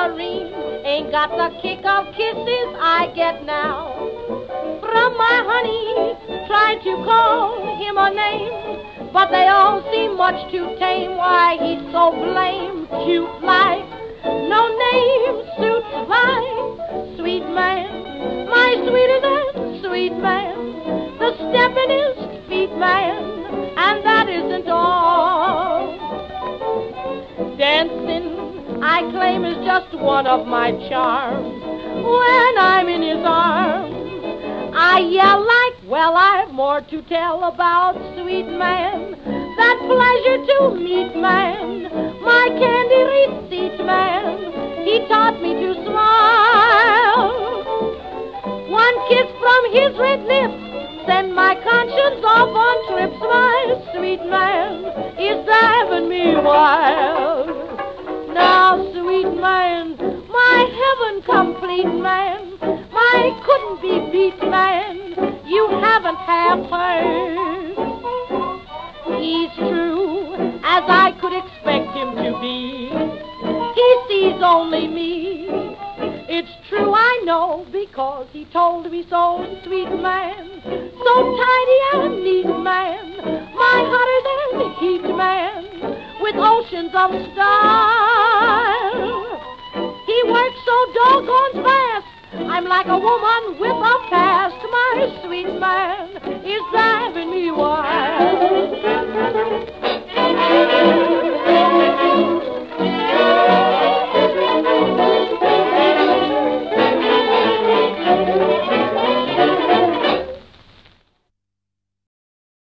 honey ain't got the kick of kisses I get now. From my honey, tried to call him a name, but they all seem much too tame. Why, he's so blame cute like no name suits my sweet man, my sweeter than sweet man, the steppingest feet man, and that isn't all. Dancing, I claim, is just one of my charms. When I'm in his arms, I yell like, well, I've more to tell about sweet man. That pleasure to meet man, my candy receipt man. He taught me to smile. One kiss from his red lips send my conscience off on trips. My heaven man, my couldn't be beat man, you haven't half heard. He's true as I could expect him to be. He sees only me. It's true, I know, because he told me so, sweet man. So tidy and neat man, my hotter than heat man, with oceans of style. He works so doggone I'm like a woman with a past. My sweet man is driving.